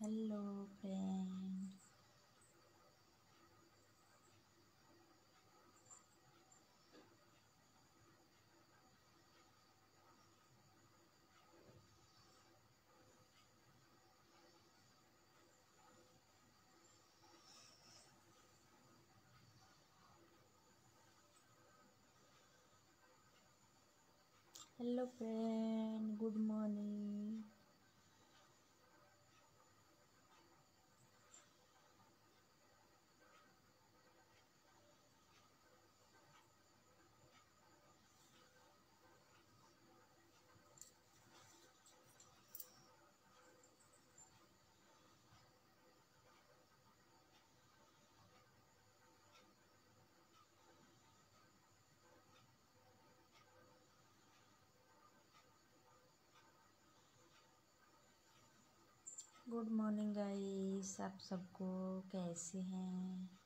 Hello friend hello friend good morning good morning guys आप सबको कैसे हैं?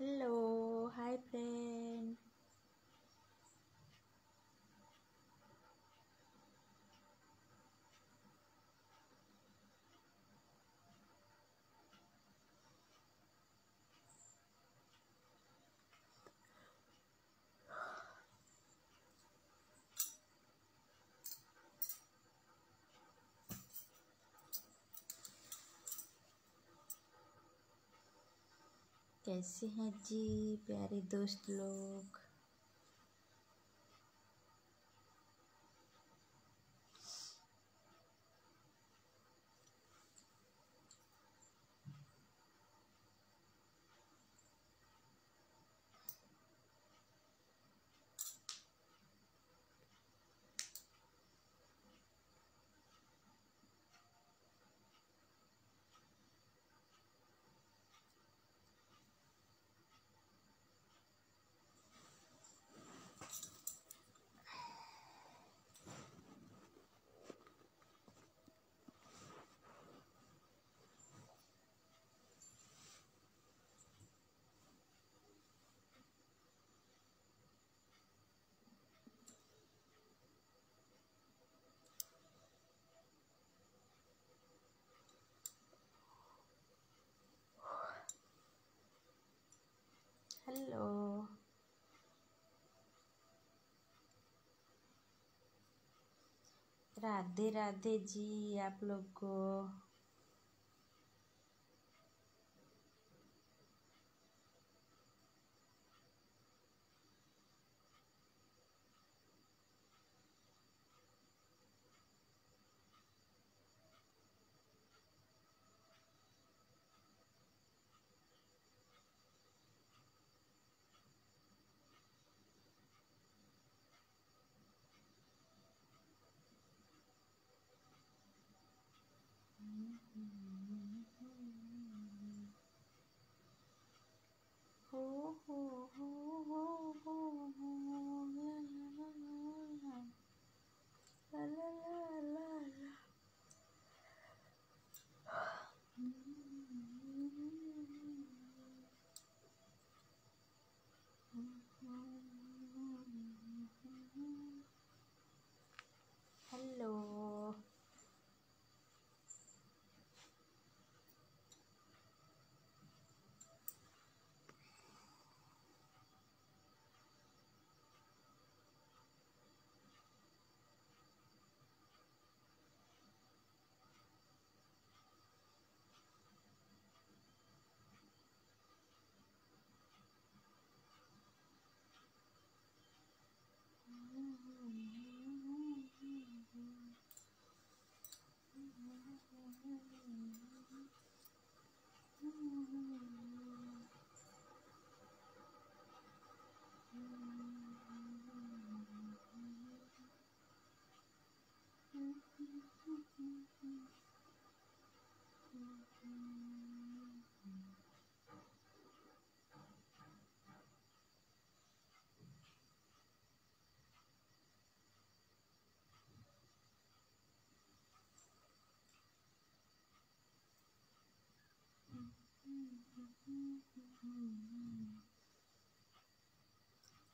हेलो हाय फ्रेंड कैसे हैं जी प्यारे दोस्त लोग? हेलो राधे राधे जी आप लोग को। हो हो हो हो हो हो ला ला ला ला ला hello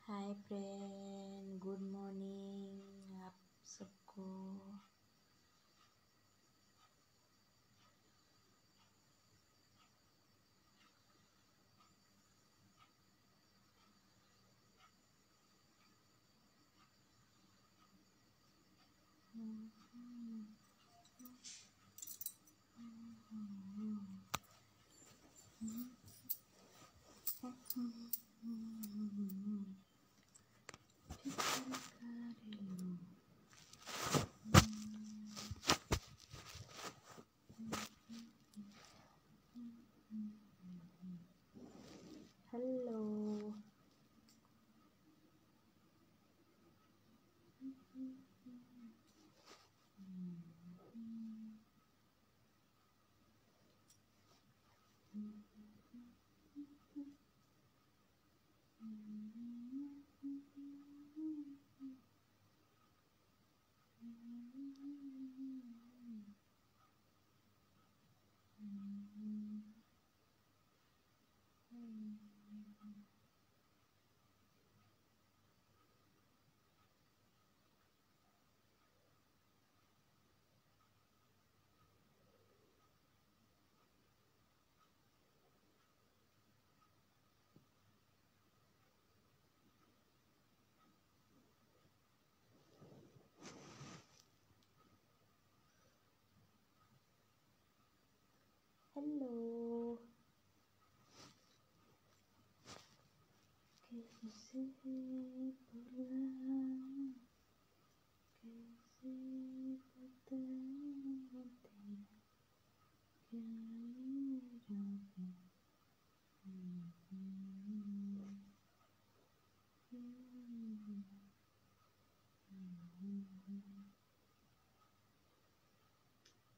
hi friend good morning आप सबको Hello. Que you see the light? Can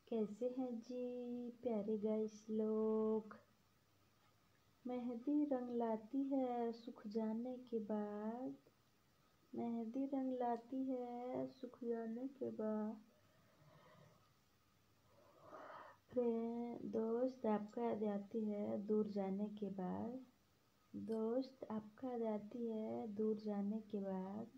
कैसे हैं जी प्यारे गाइस लोग? मेहंदी रंग लाती है सुख जाने के बाद। मेहंदी रंग लाती है सुख जाने के बाद। दोस्त आपका याद आती है दूर जाने के बाद। दोस्त आपका याद आती है दूर जाने के बाद।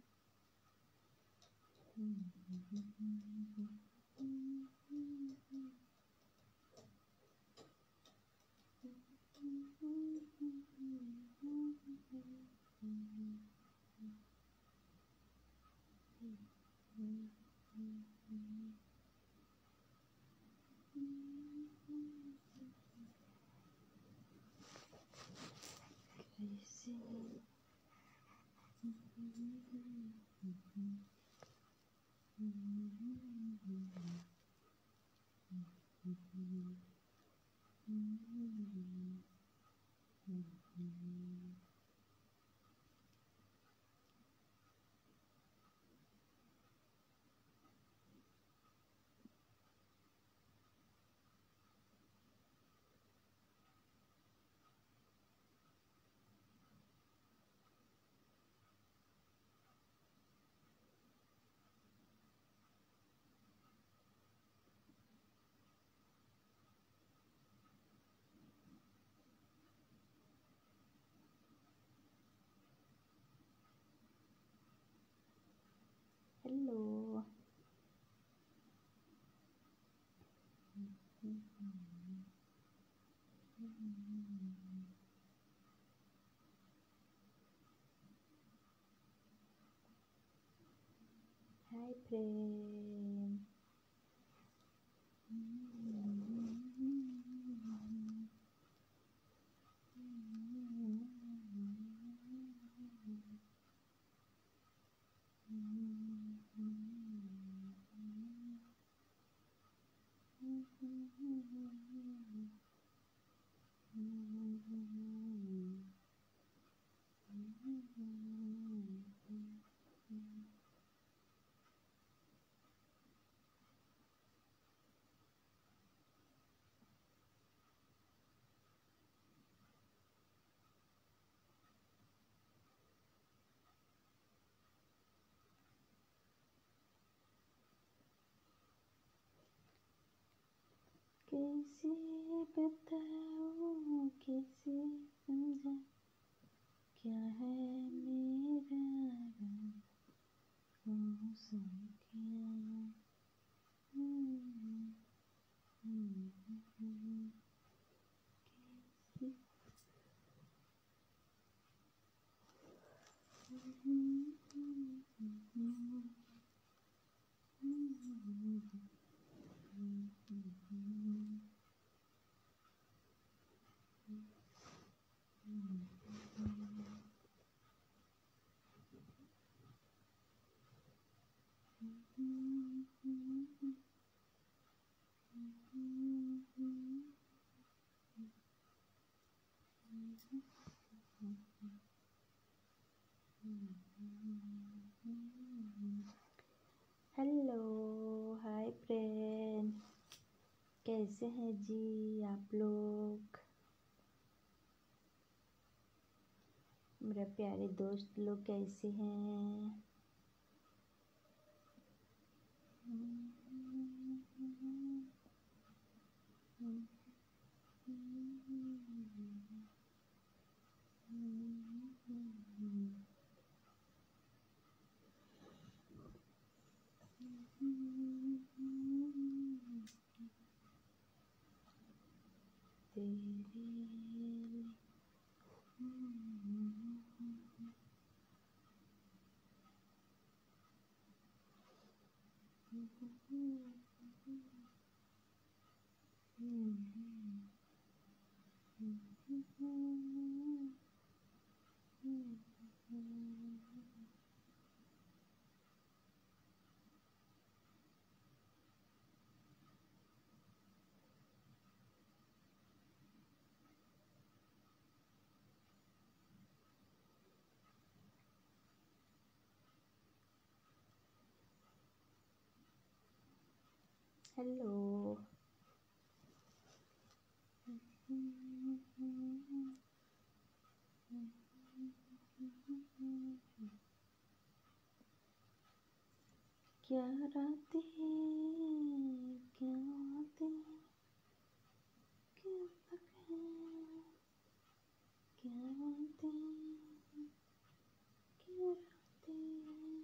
हेलो हाय फ्रेंड कैसे बताऊँ कैसे समझा। क्या है मेरा मौसम क्या हेलो हाय फ्रेंड कैसे हैं जी आप लोग? मेरे प्यारे दोस्त लोग कैसे हैं? 嗯。हेलो। क्या रातें क्या हैं? क्या पक हैं? क्या बातें हैं क्या रातें हैं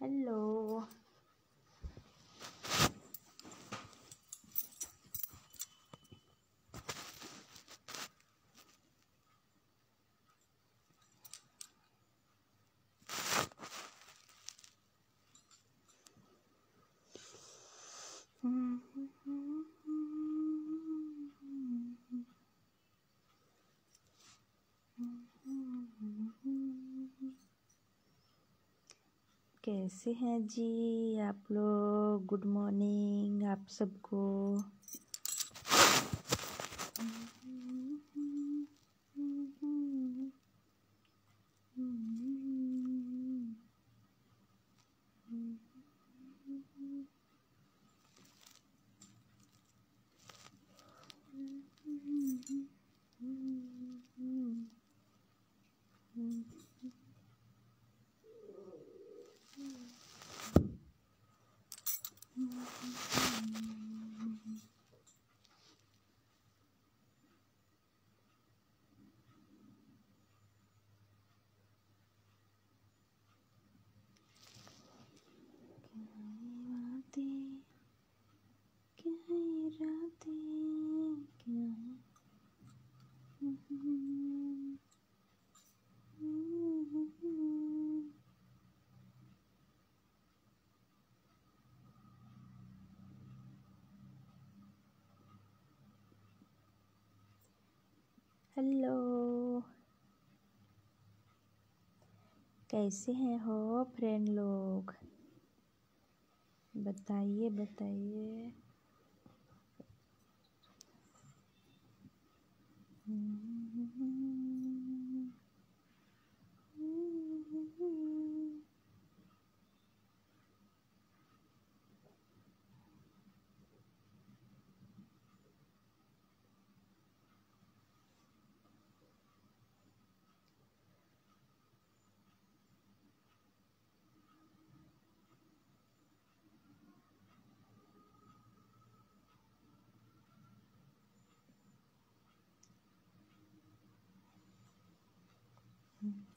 हेलो कैसे हैं जी आप लोग? गुड मॉर्निंग आप सबको बातें क्या है रातें क्या है हेलो। कैसे हैं हो फ्रेंड लोग? बताइए बताइए।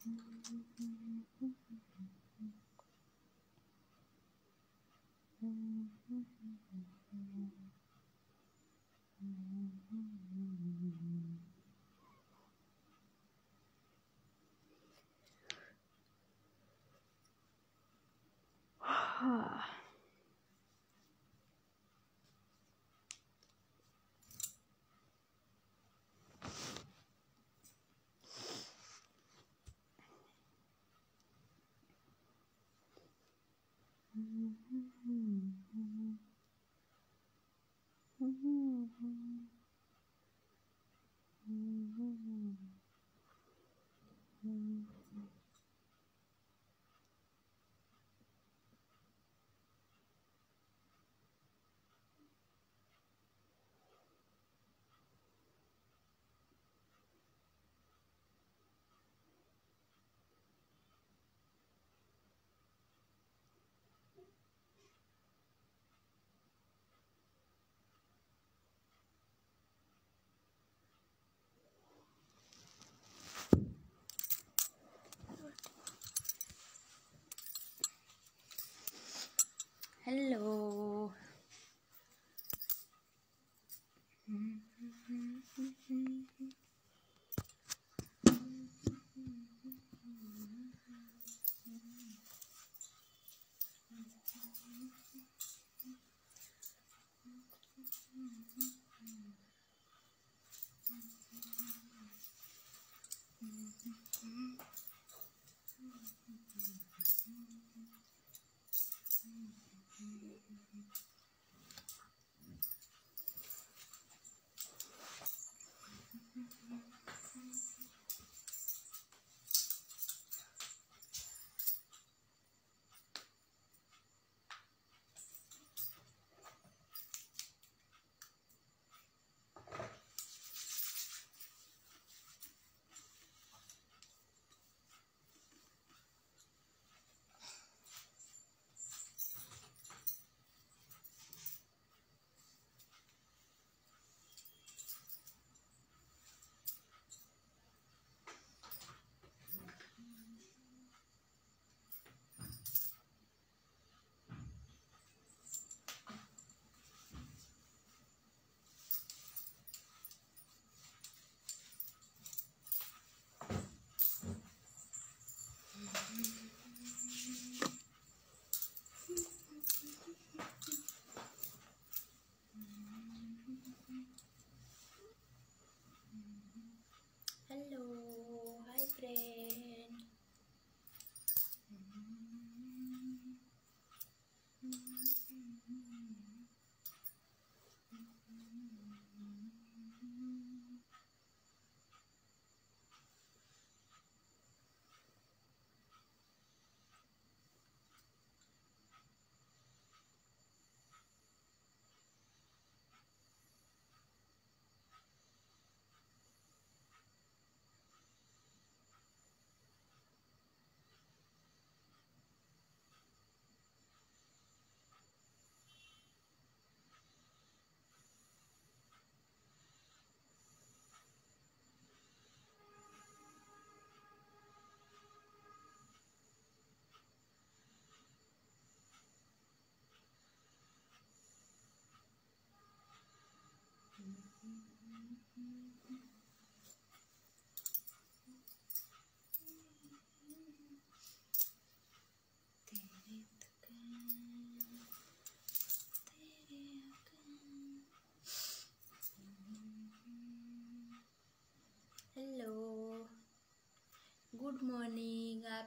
Ah. Mm-hmm. Hello. Mm-hmm.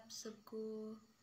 Morning आप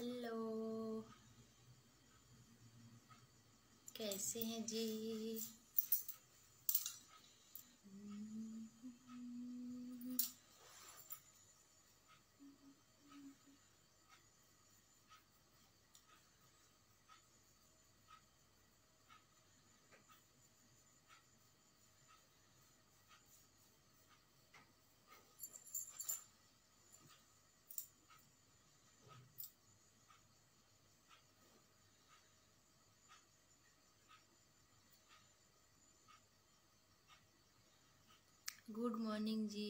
हेलो। कैसे हैं जी? गुड मॉर्निंग जी।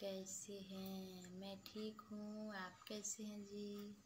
कैसे हैं? मैं ठीक हूँ। आप कैसे हैं जी?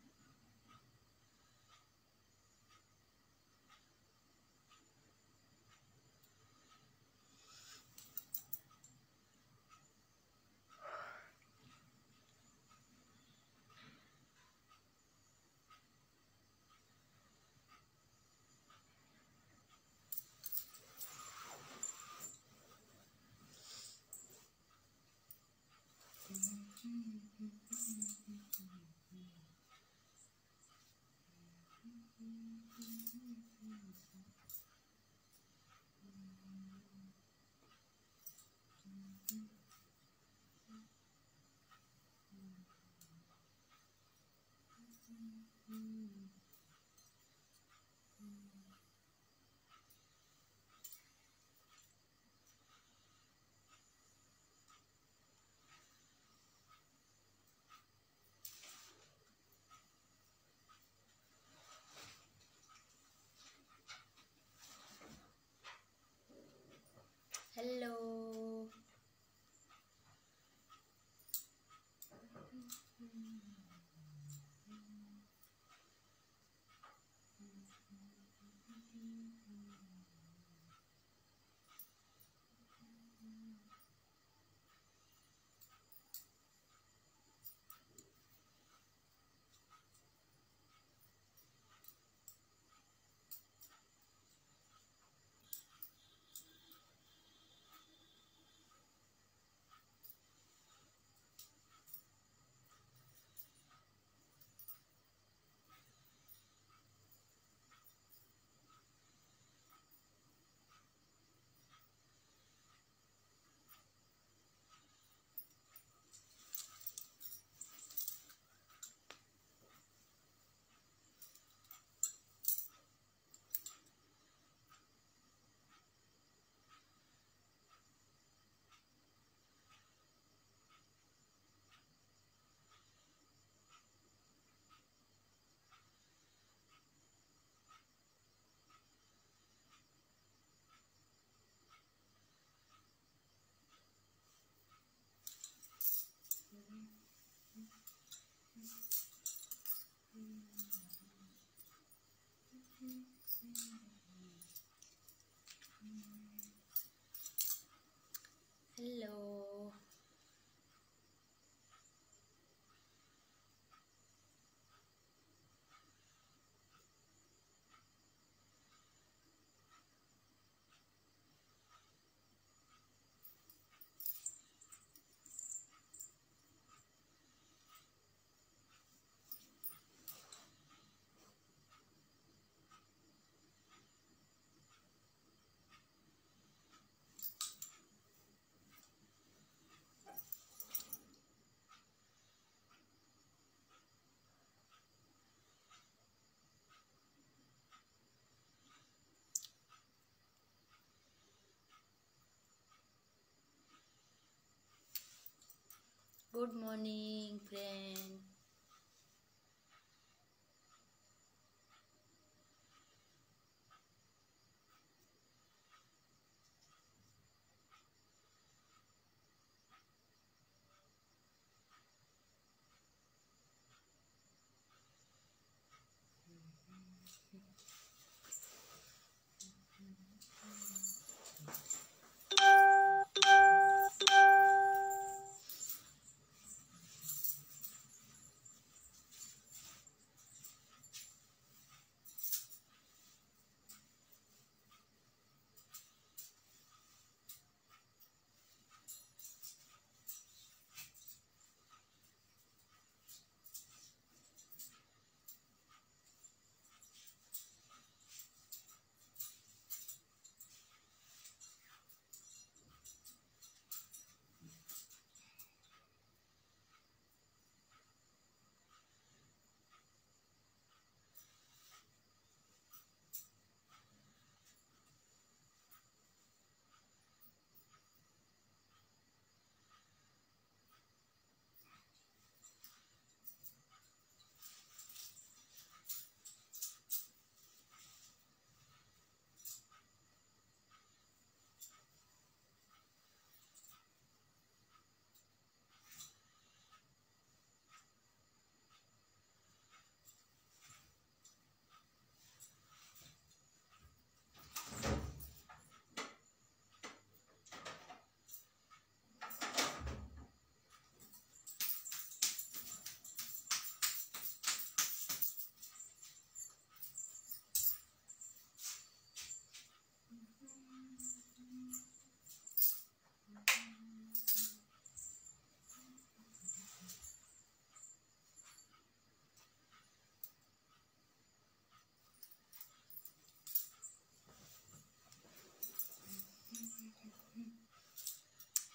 Good morning friend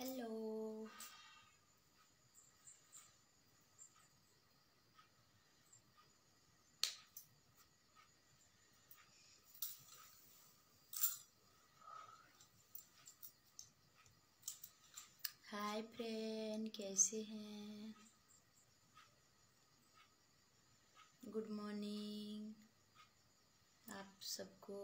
hello hi friend कैसे हैं गुड मॉर्निंग आप सबको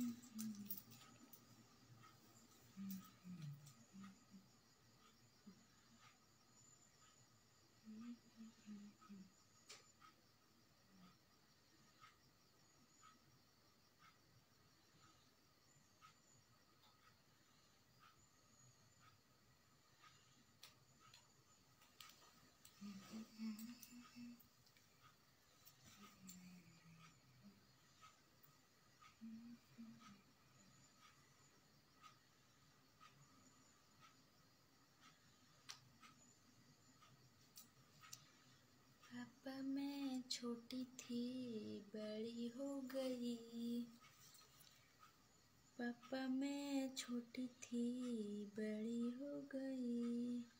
पापा मैं छोटी थी बड़ी हो गई। पापा मैं छोटी थी बड़ी हो गई।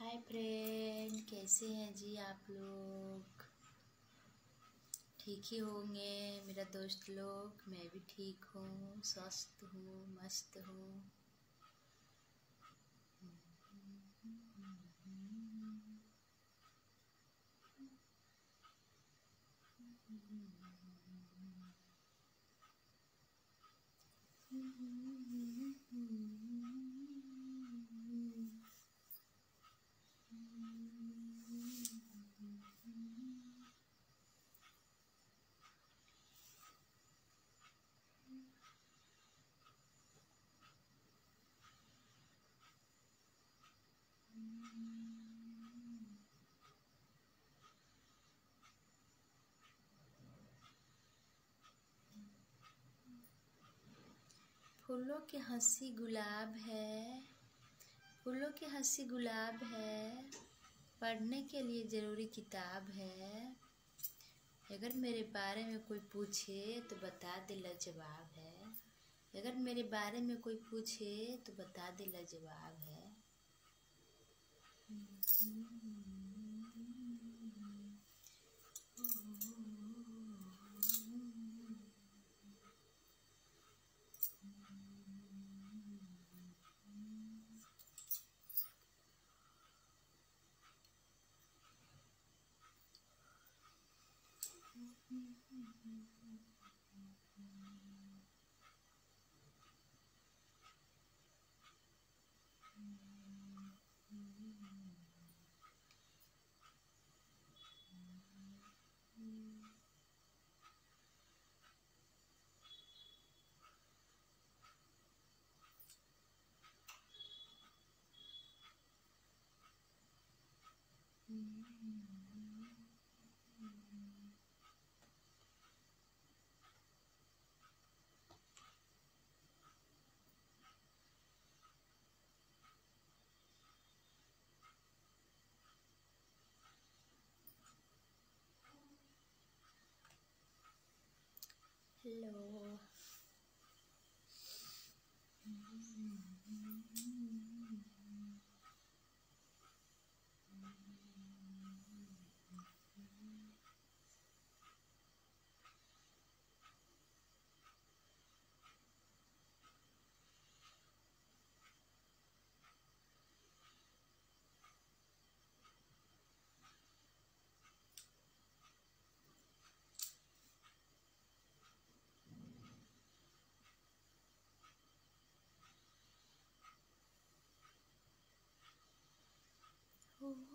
हाय फ्रेंड, कैसे हैं जी आप लोग? ठीक ही होंगे मेरा दोस्त लोग, मैं भी ठीक हूँ, स्वस्थ हूँ, मस्त हूँ। फूलों की हँसी गुलाब है। फूलों की हँसी गुलाब है। पढ़ने के लिए ज़रूरी किताब है। अगर मेरे बारे में कोई पूछे तो बता दे जवाब है। अगर मेरे बारे में कोई पूछे तो बता दे जवाब है। Hello. हेलो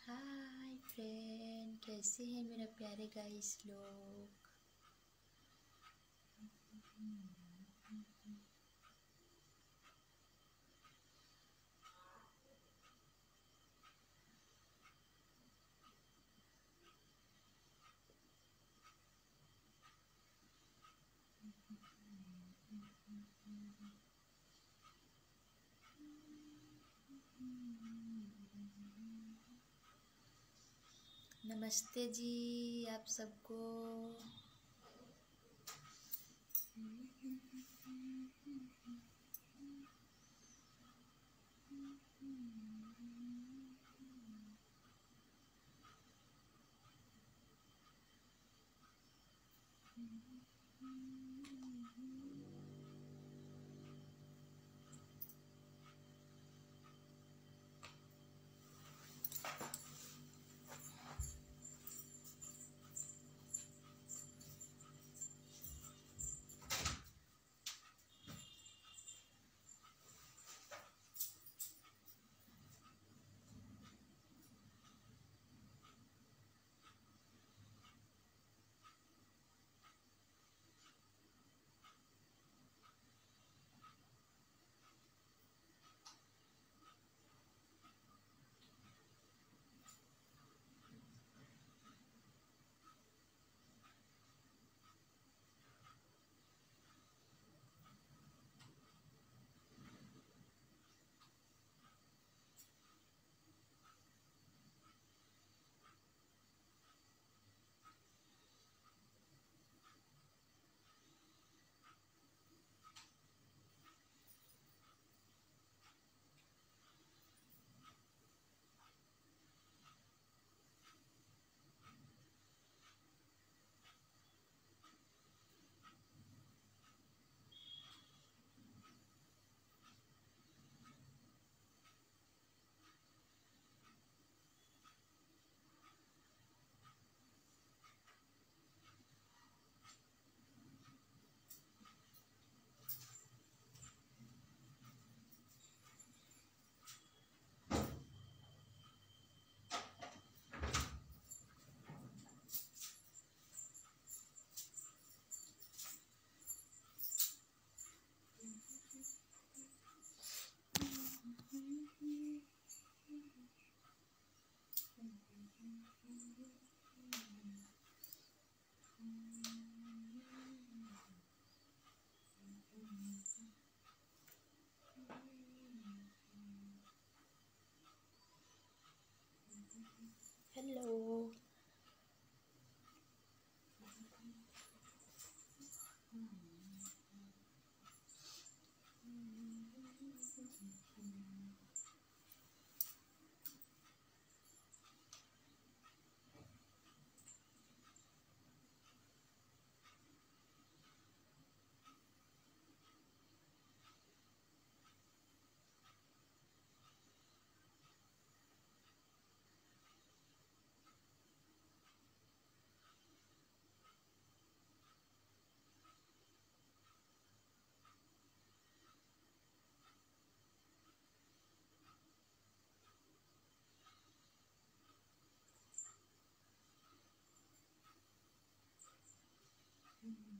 हाय फ्रेंड कैसे हैं मेरा प्यारे गाइस लोग? नमस्ते जी आप सबको।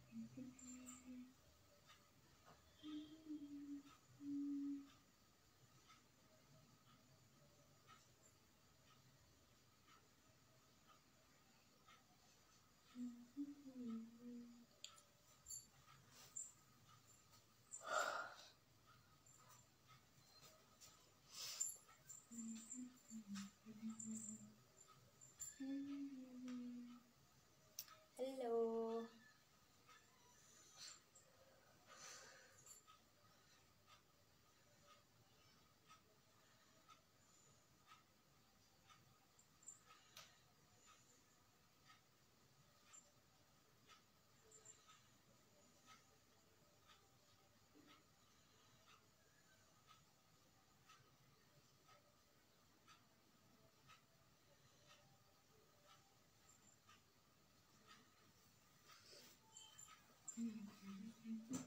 Thank you. हेलो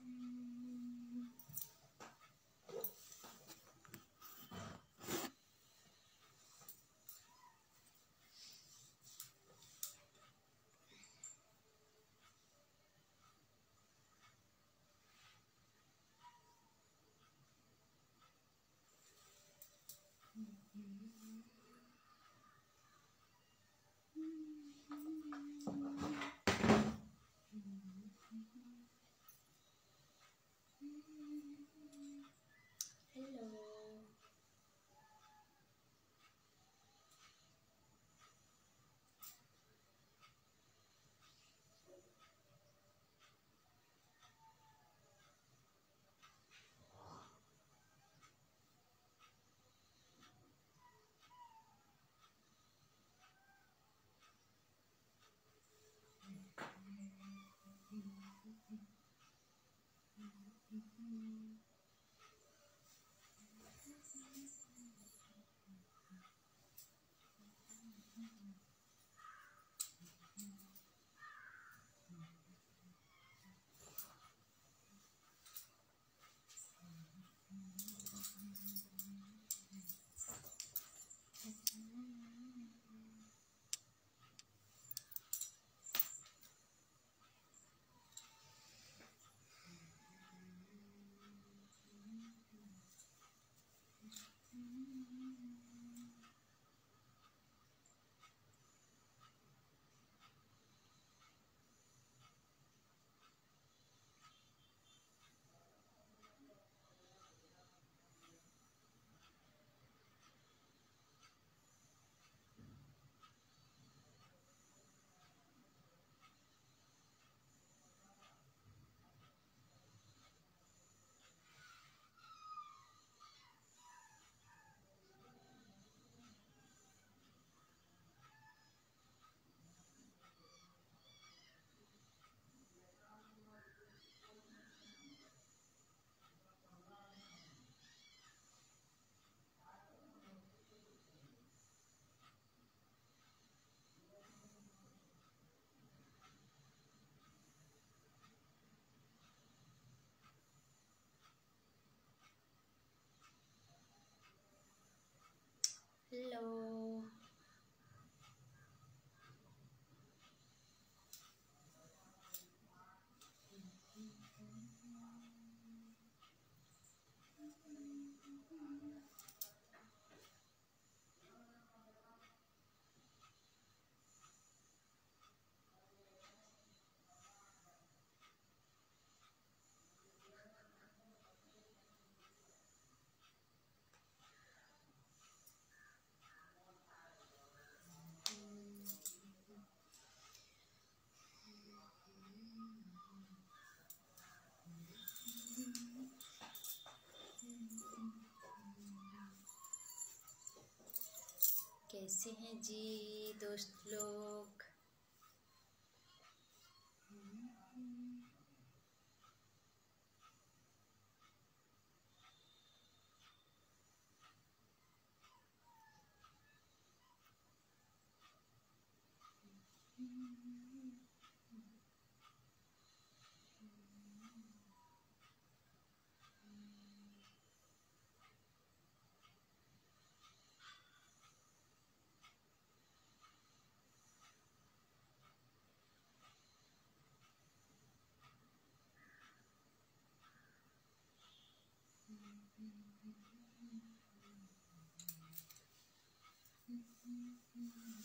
हेलो कैसे हैं जी दोस्त लोग Mm-hmm. Mm-hmm.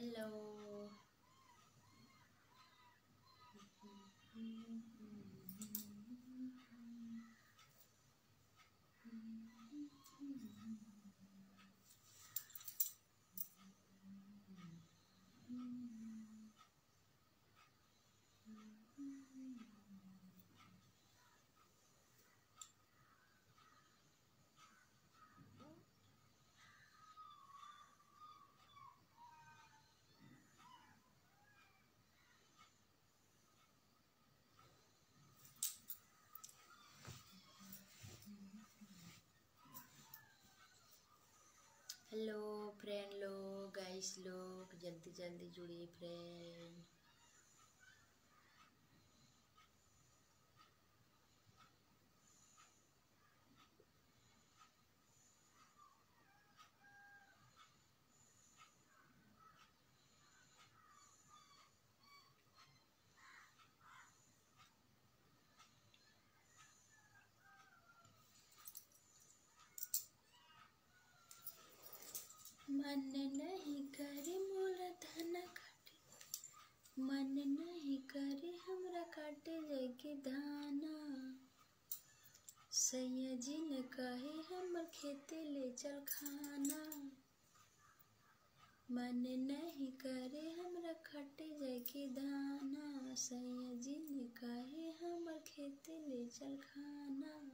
Hello hello friend लोग गाइस लोग जल्दी जल्दी जुड़िए फ्रेंड मन नहीं करे मोला काटे। मन नहीं करे हमरा काटे जाके धाना सैया जी ने कहे हमर खेते ले चल खाना। मन नहीं करे हमरा काटे जाके धाना सैया जी ने कहे हमर खेते ले चल खाना।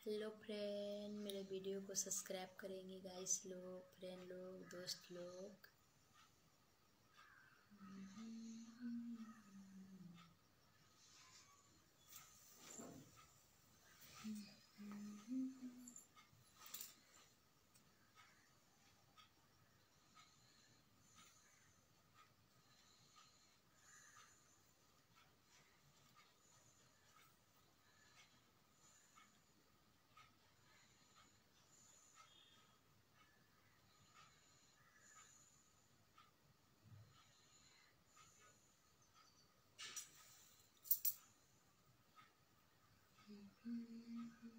हेलो फ्रेंड मेरे वीडियो को सब्सक्राइब करेंगे गाइस लोग फ्रेंड लोग दोस्त लोग। Mm-hmm. Mm-hmm.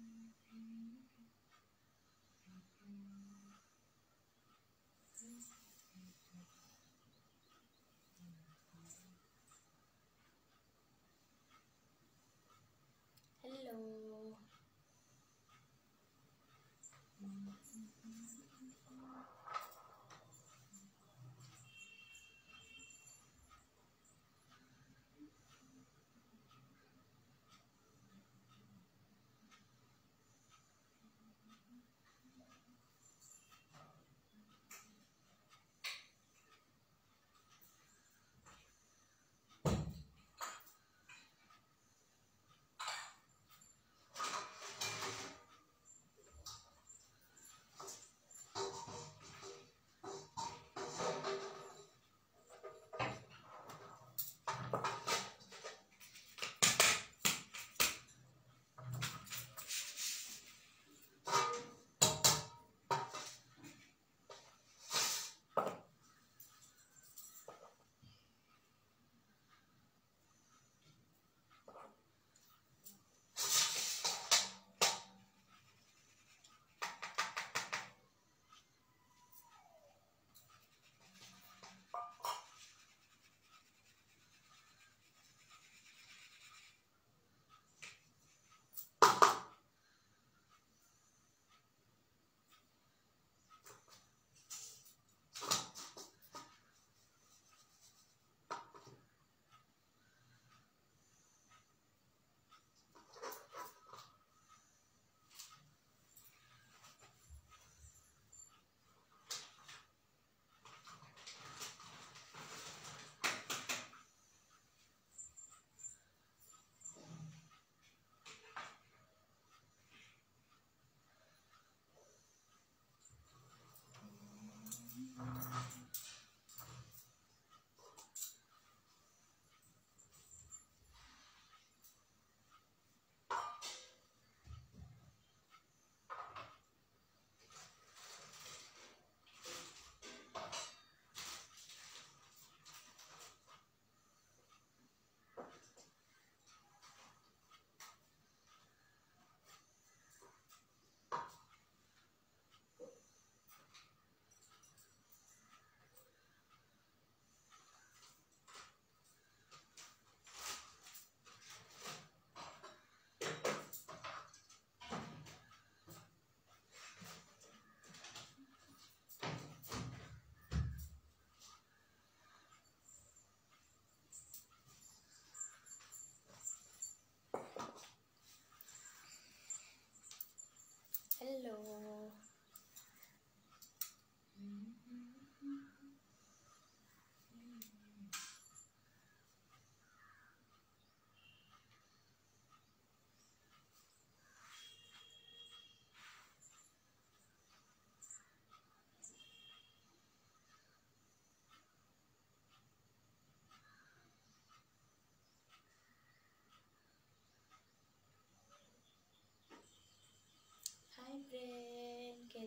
Hello.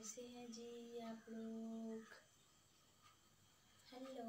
कैसे हैं जी आप लोग? हेलो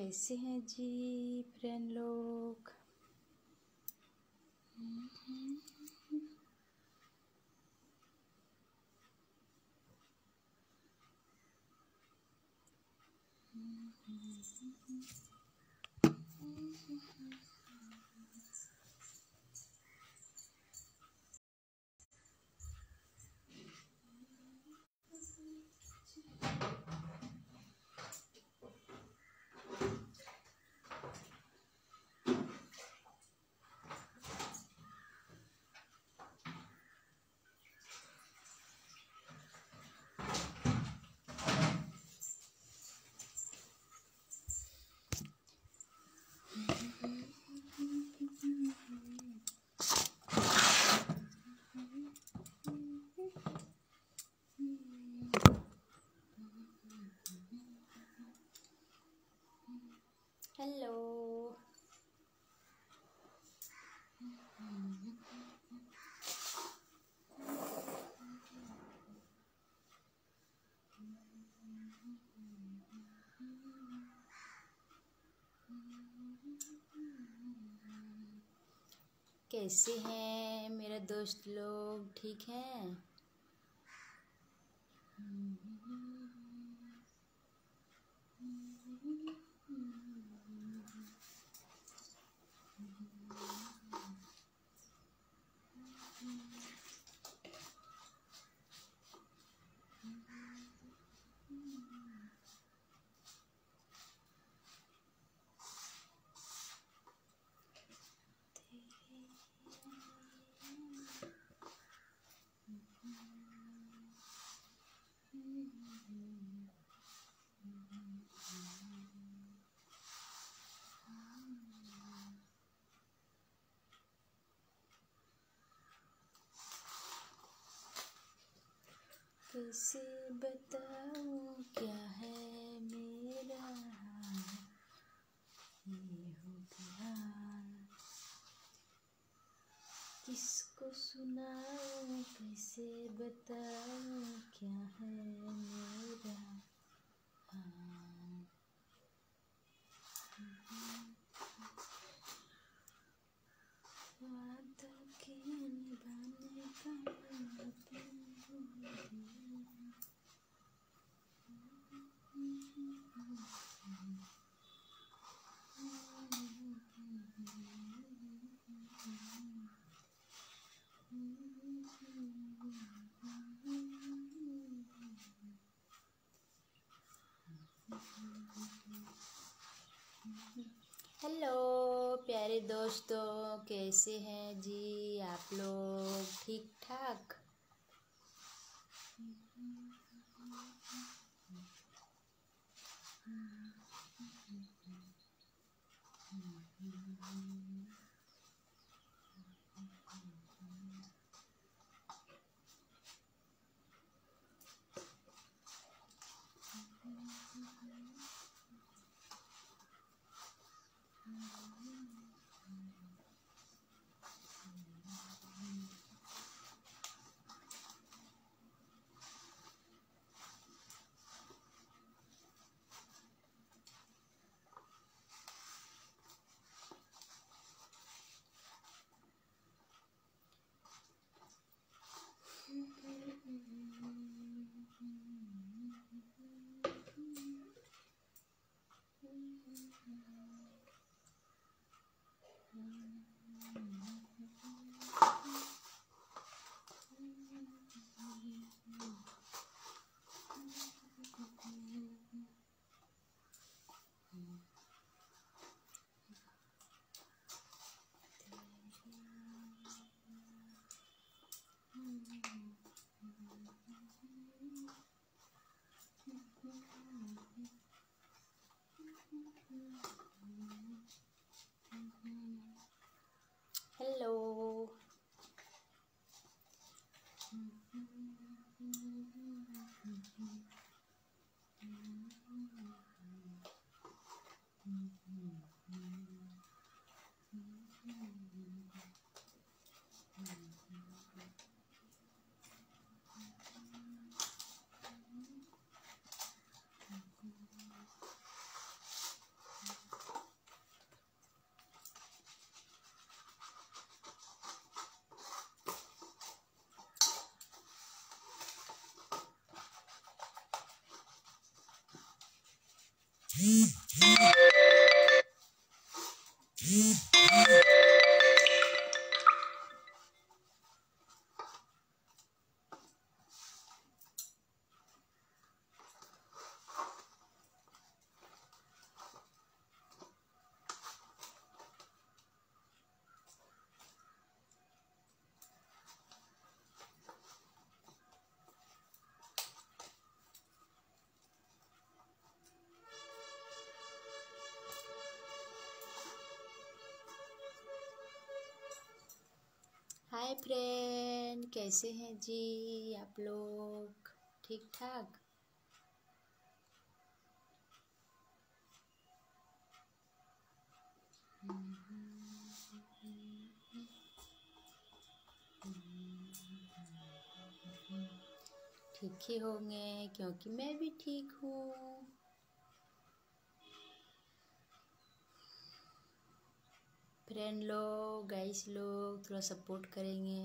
कैसे हैं जी फ्रेंड लोग? हेलो कैसे हैं मेरे दोस्त लोग? ठीक हैं? कैसे बताओ क्या है मेरा ये हो गया। किसको सुनाऊं, कैसे बताओ क्या है मेरा हाल वादों के निभाने का मतलब हेलो प्यारे दोस्तों कैसे हैं? जी आप लोग ठीक ठाक Mm-hmm. हाय फ्रेंड, कैसे हैं जी आप लोग? ठीक ठाक? ठीक ही होंगे, क्योंकि मैं भी ठीक हूँ। फ्रेंड लोग गाइस लोग थोड़ा सपोर्ट करेंगे।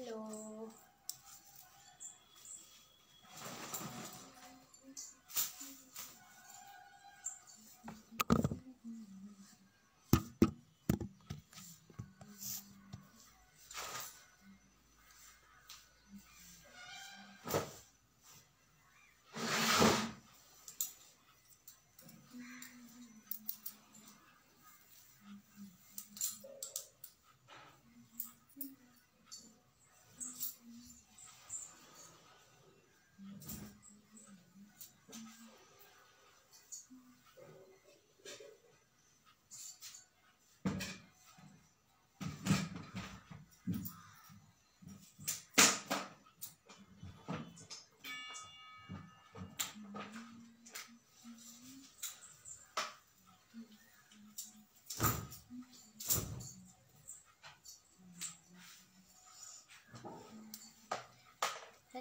Hello.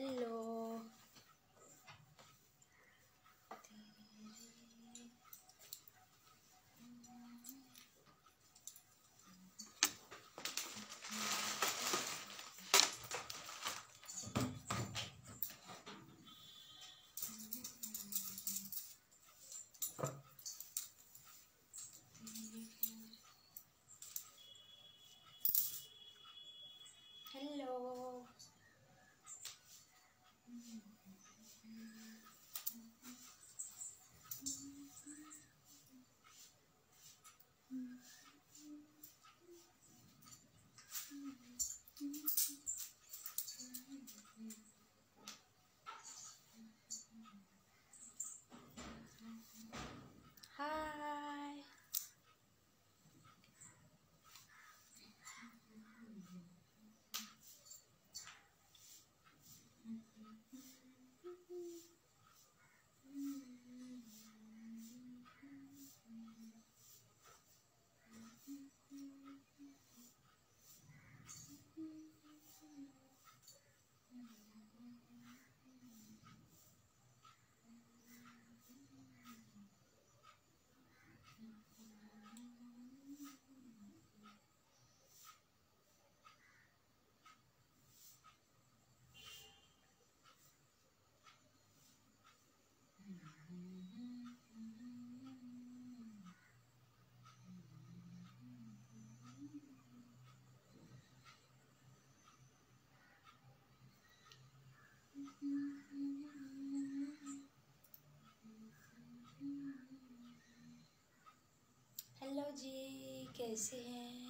Hello. जी कैसे हैं?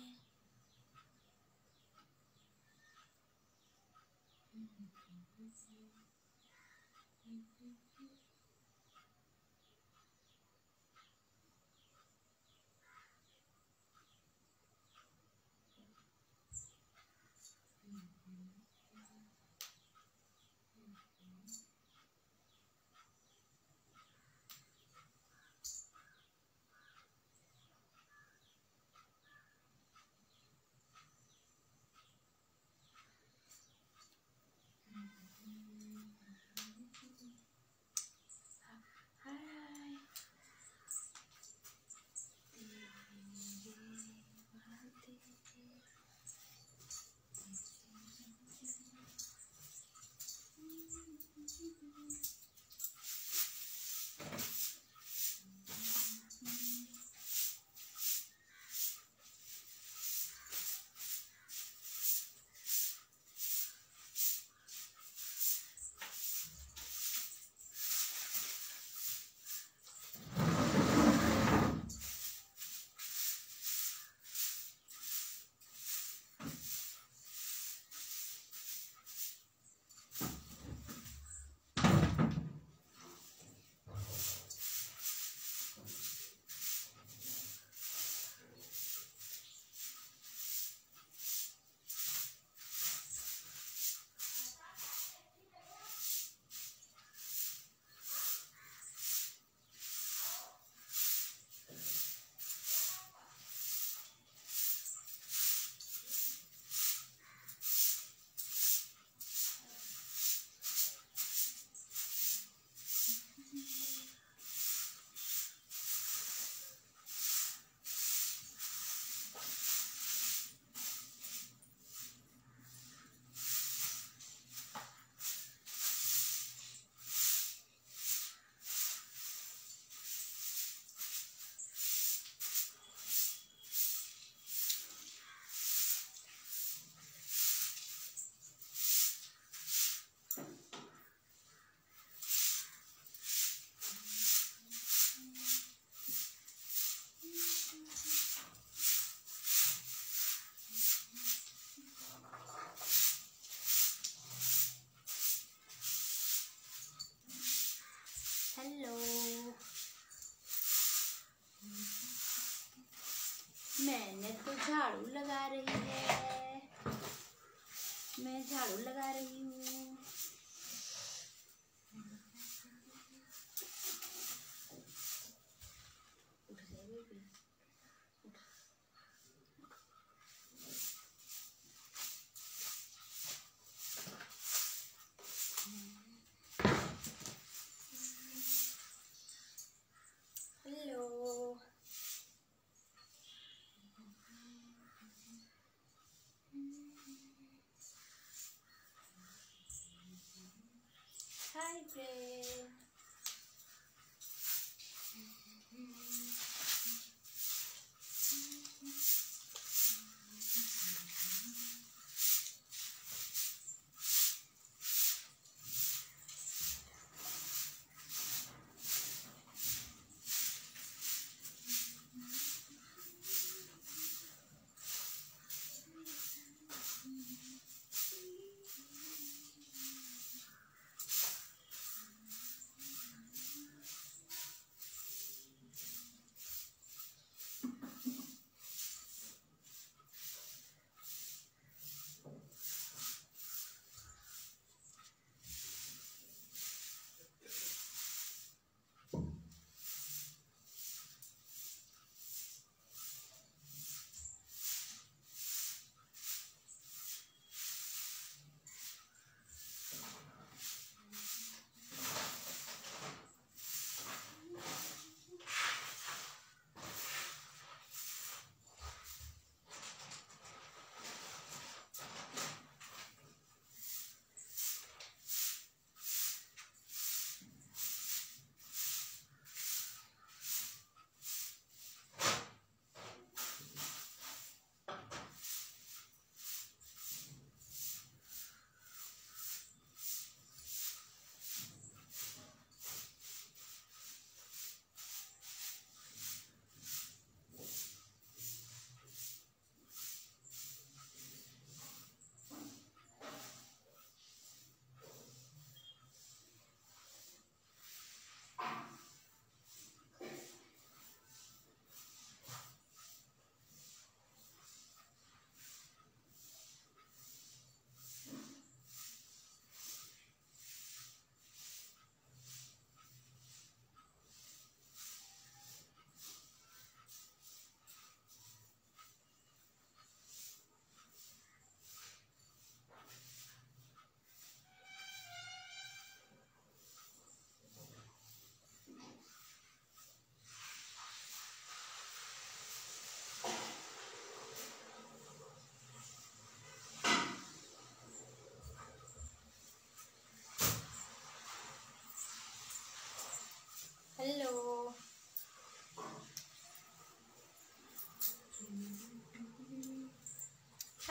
झाड़ू लगा रही है। मैं झाड़ू लगा रही हूँ। que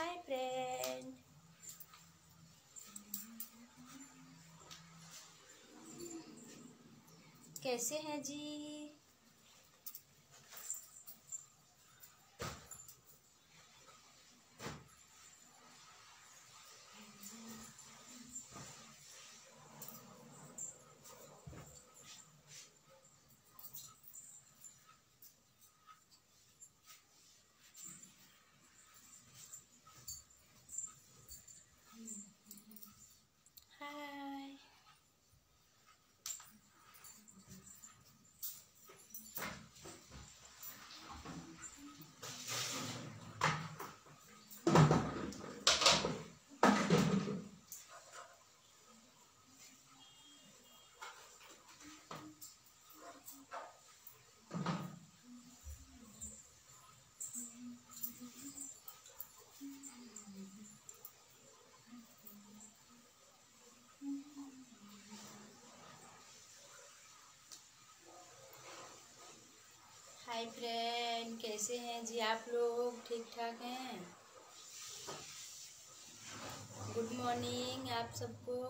हाय फ्रेंड कैसे हैं जी हाय हाय फ्रेंड कैसे हैं जी आप लोग? ठीक ठाक हैं? गुड मॉर्निंग आप सबको।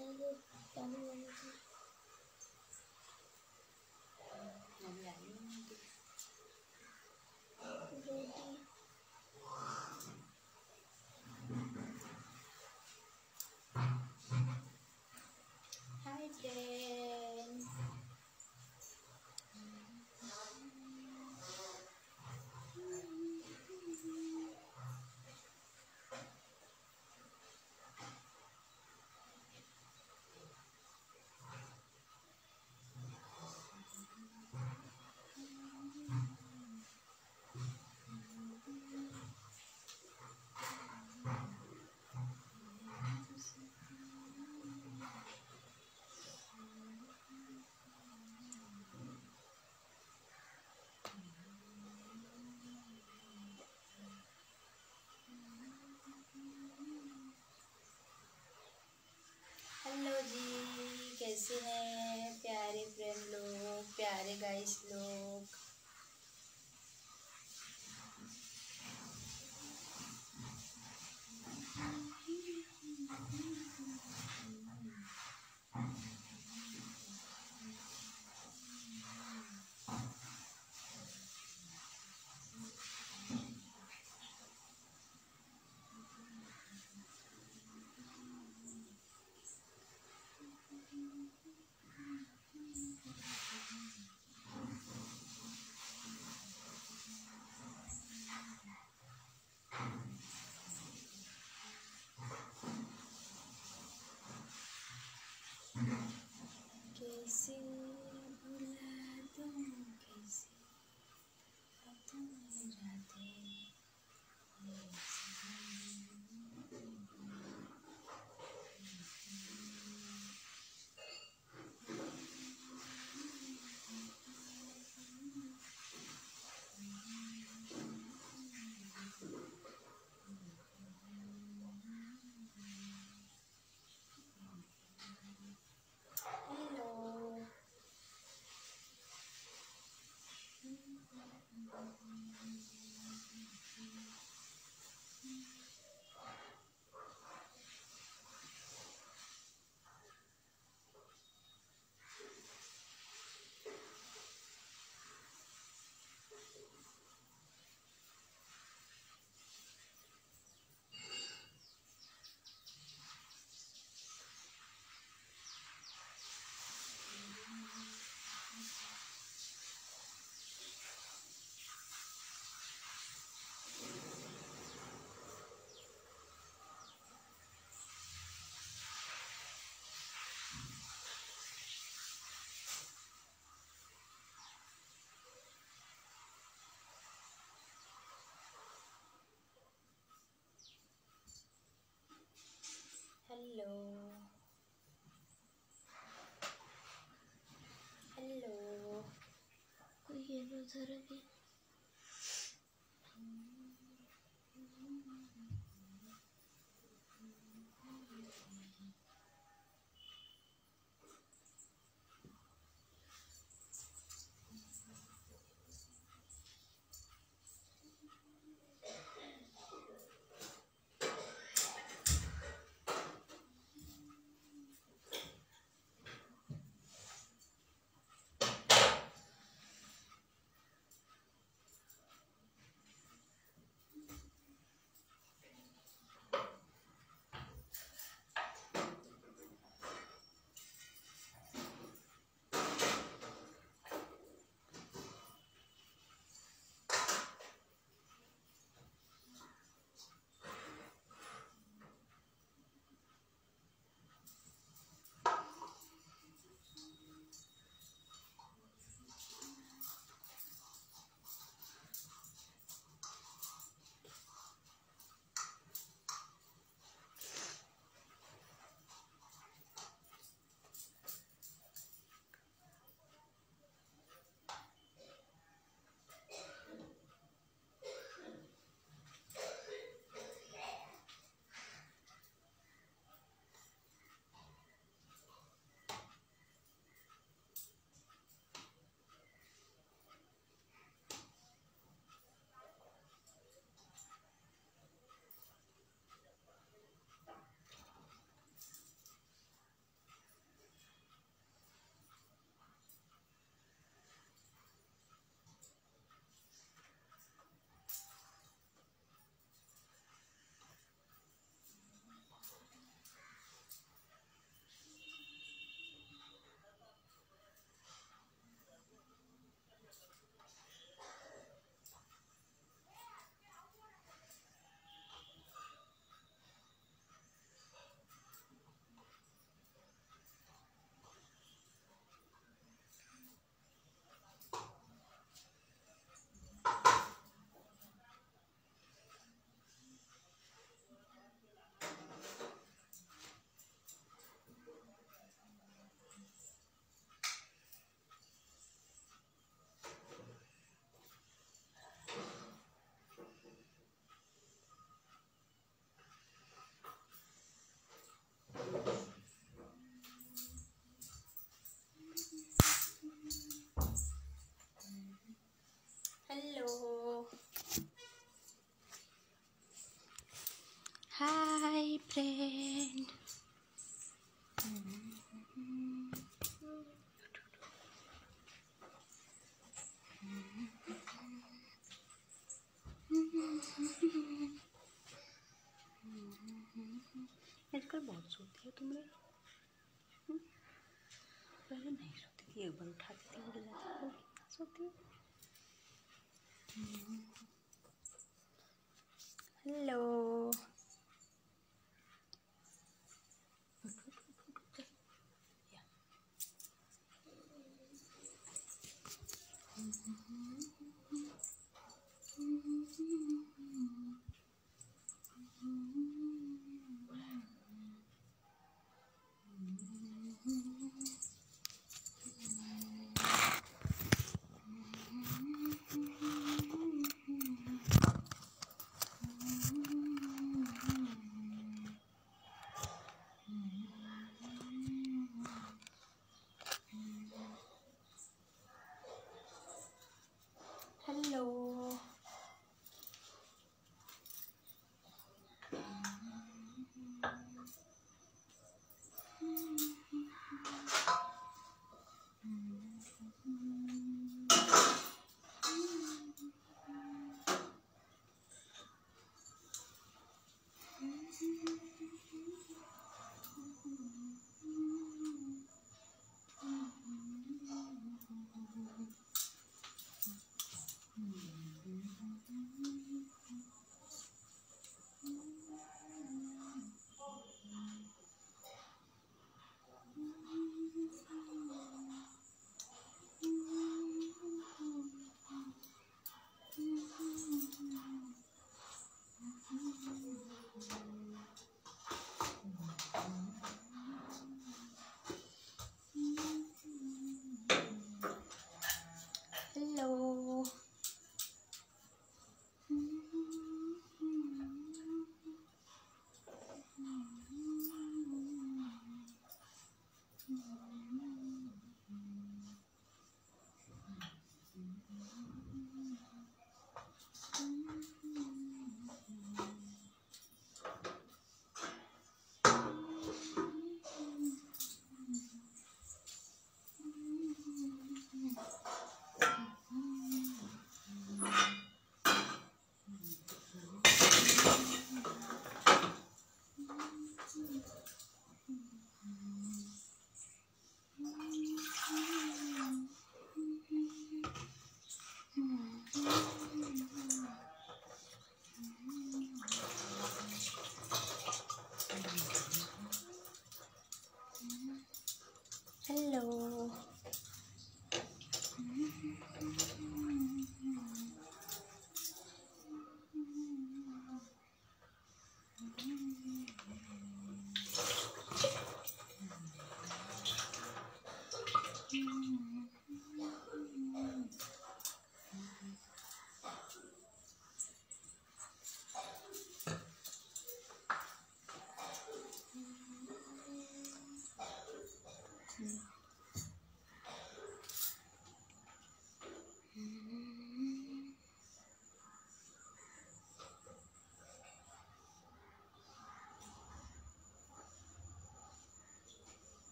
চাইলে कैसे हैं? प्यारे फ्रेंड लोग प्यारे गाइस हेलो हेलो कोई ये उधर भी आजकल बहुत सोती है तुमने। हम्म? पहले नहीं सोती थी, एक बार उठाती थी उठ जाती थी सोती हो। हेलो।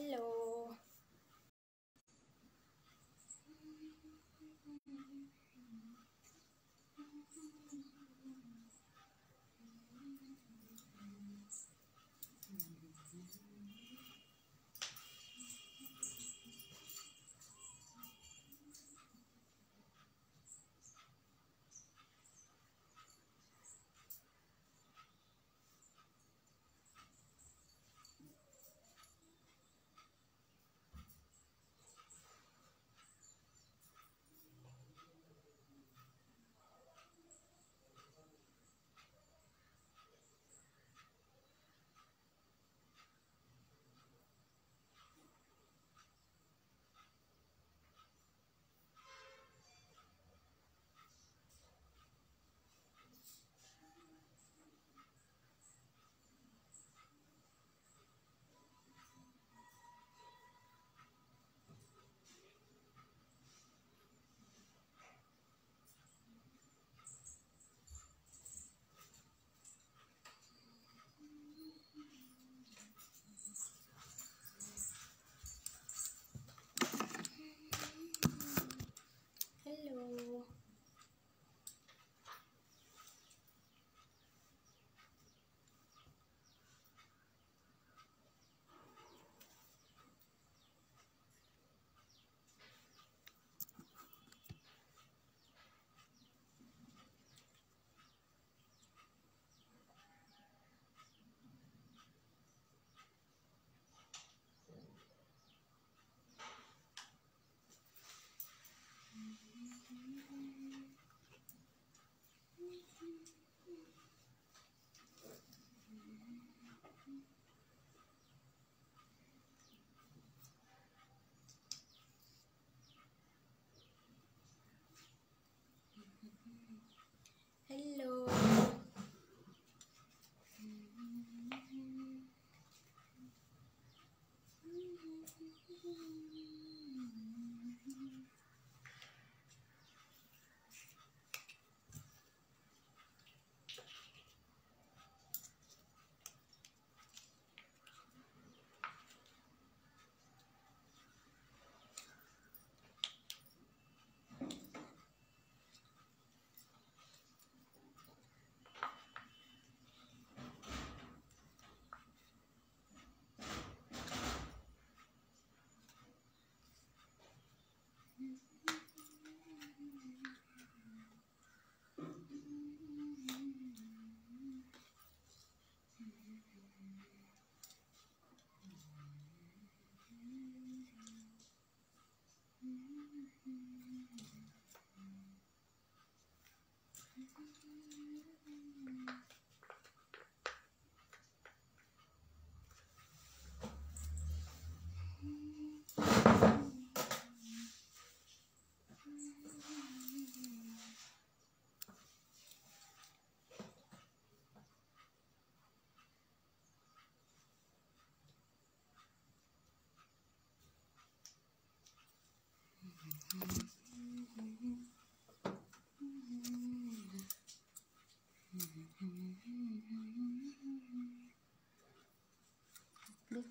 hello. हेलो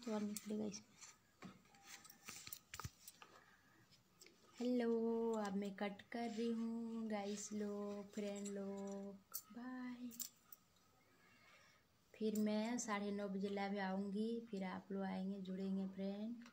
और निकलेगा इसमें हेलो अब मैं कट कर रही हूँ गाइस लोग फ्रेंड लोग बाय फिर मैं साढ़े नौ बजे लाइव आऊँगी, फिर आप लोग आएँगे, जुड़ेंगे फ्रेंड